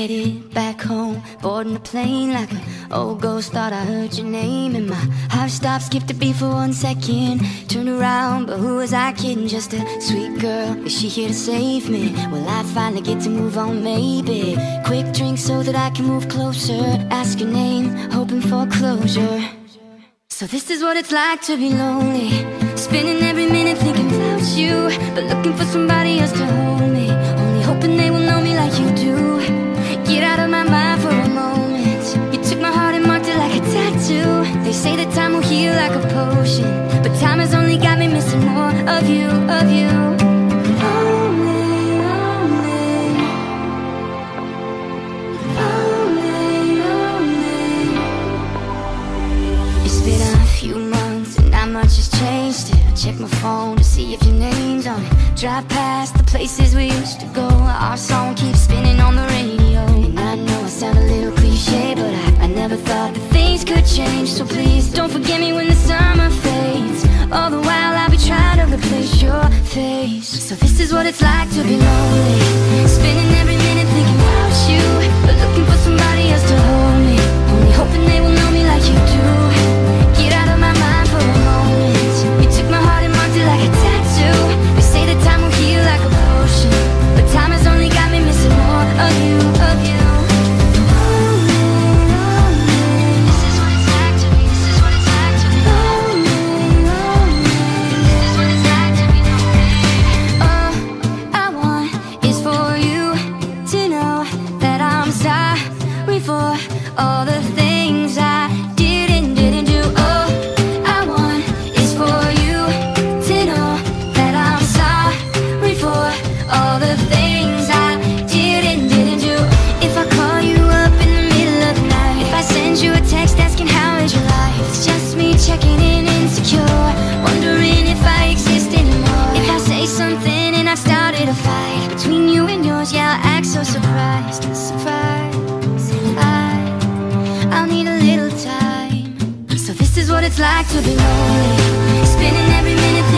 headed back home Boarding a plane like an old ghost. Thought I heard your name And my heart. Stopped, skipped a beat for one second. Turned around, but who was I kidding? Just a sweet girl, is she here to save me? Will I finally get to move on, maybe? Quick drink so that I can move closer. Ask your name, hoping for closure. So this is what it's like to be lonely. Spending every minute thinking about you But looking for somebody else to They say that time will heal like a potion But time has only got me missing more of you, of you. It's been a few months and not much has changed. I check my phone to see if your name's on it. Drive past the places we used to go change So please don't forget me when the summer fades. All the while I'll be trying to replace your face. So this is what it's like to be lonely. Spending every minute thinking about you all the things I like to be lonely. Spending every minute